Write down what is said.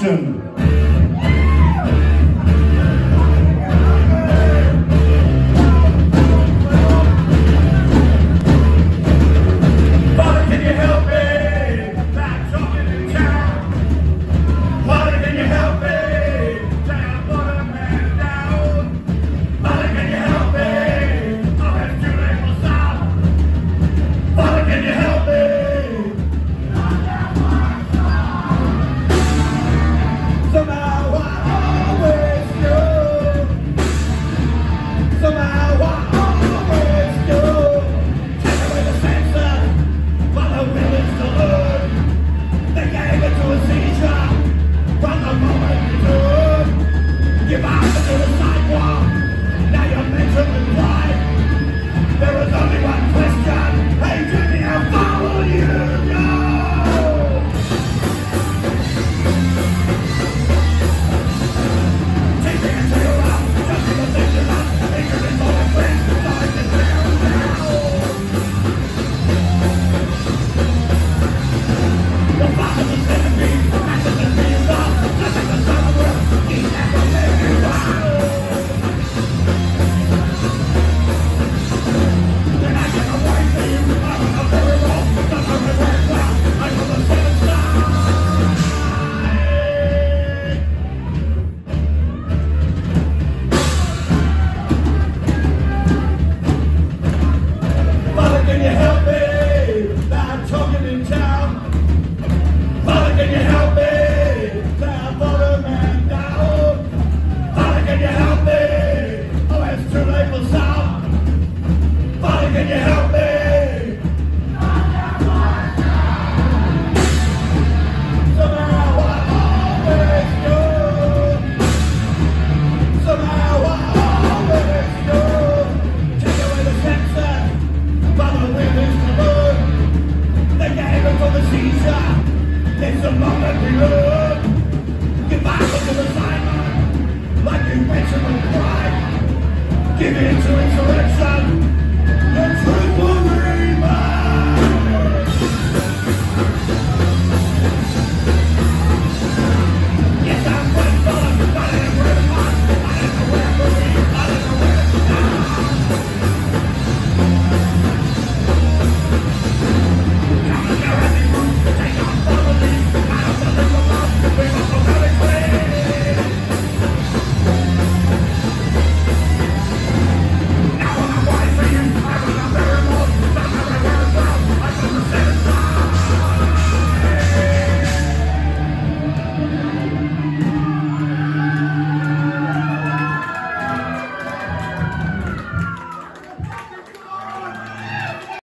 Nation.